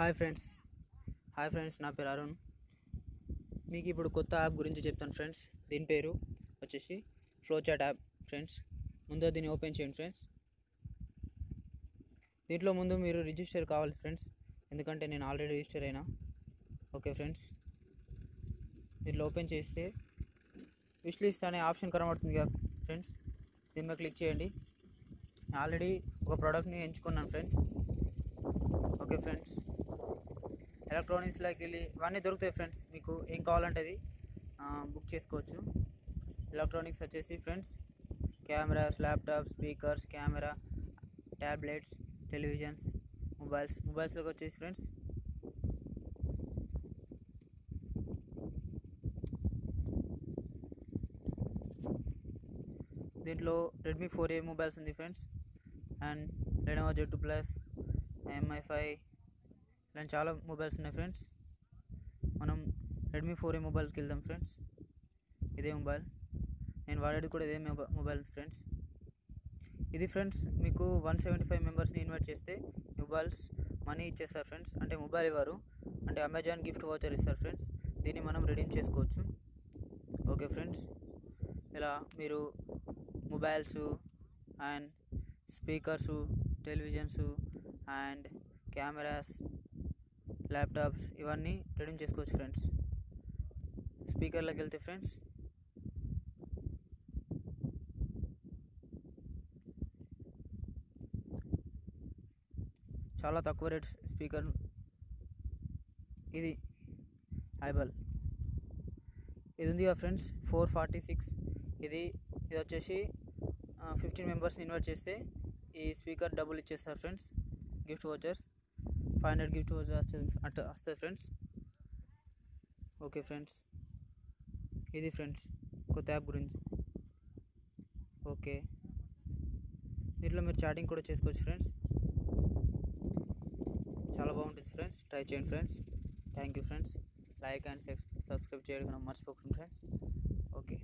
Hi friends. Hi friends నా పేరు అరుణ్. మీకు ఇప్పుడు కొత్త యాప్ గురించి చెప్తాను ఫ్రెండ్స్. దీని పేరు వచ్చేసి ఫ్లో చాట్ యాప్ ఫ్రెండ్స్. ముందు దీన్ని ఓపెన్ చేయండి ఫ్రెండ్స్. దీంట్లో ముందు మీరు రిజిస్టర్ కావాలి ఫ్రెండ్స్. ఎందుకంటే నేను ఆల్రెడీ రిజిస్టర్ అయినా. Okay friends. దీంట్లో ఓపెన్ చేస్తే విష్ లిస్ట్ అనే ఆప్షన్ కనబడుతుంది కదా ఫ్రెండ్స్. దీని మీద క్లిక్ చేయండి. ఆల్రెడీ ఒక ప్రోడక్ట్ని ఎంచుకున్నాను ఫ్రెండ్స్. Okay friends. ఎలక్ట్రానిక్స్లోకి వెళ్ళి ఇవన్నీ దొరుకుతాయి ఫ్రెండ్స్ మీకు ఏం కావాలంటే అది బుక్ చేసుకోవచ్చు. ఎలక్ట్రానిక్స్ వచ్చేసి friends cameras laptop speakers camera tablets televisions mobiles మొబైల్స్లోకి వచ్చేసి ఫ్రెండ్స్. దీంట్లో రెడ్మీ ఫోర్ ఏ మొబైల్స్ ఉంది friends. And Renova Z two plus Mi five ఇలాంటి చాలా మొబైల్స్ ఉన్నాయి ఫ్రెండ్స్. మనం రెడ్మీ ఫోర్ ఏ మొబైల్కి వెళ్దాం ఫ్రెండ్స్. ఇదే మొబైల్. నేను వాడేది కూడా ఇదే మొబై మొబైల్ ఫ్రెండ్స్. ఇది ఫ్రెండ్స్ మీకు వన్ సెవెంటీ ఫైవ్ మెంబర్స్ని ఇన్వైట్ చేస్తే మొబైల్స్ మనీ ఇచ్చేస్తారు ఫ్రెండ్స్. అంటే మొబైల్ ఇవ్వరు. అంటే అమెజాన్ గిఫ్ట్ వౌచర్ ఇస్తారు ఫ్రెండ్స్. దీన్ని మనం రిడీమ్ చేసుకోవచ్చు. Okay friends. ఇలా మీరు mobiles and speakers televisions and cameras laptops ఇవన్నీ రెడీమ్ చేసుకోవచ్చు ఫ్రెండ్స్. స్పీకర్లోకి వెళ్తే ఫ్రెండ్స్. చాలా తక్కువ రేట్ స్పీకర్. ఇది ఐబల్. ఇది ఉంది కదా ఫ్రెండ్స్ ఫోర్ ఫార్టీ సిక్స్. ఇది ఇది వచ్చేసి ఫిఫ్టీన్ మెంబర్స్ని ఇన్వైట్ చేస్తే ఈ స్పీకర్ డబ్బులు ఇచ్చేస్తారు friends gift vouchers. Five hundred gift వస్తుంది అట్లా వస్తుంది ఫ్రెండ్స్. Okay friends. ఇది ఫ్రెండ్స్ కొత్త యాప్ గురించి. ఓకే. దీంట్లో మీరు చాటింగ్ కూడా చేసుకోవచ్చు ఫ్రెండ్స్. చాలా బాగుంటుంది ఫ్రెండ్స్. ట్రై చేయండి friends. Thank you friends. Like and subscribe చేయడం మర్చిపోకండి ఫ్రెండ్స్. ఓకే.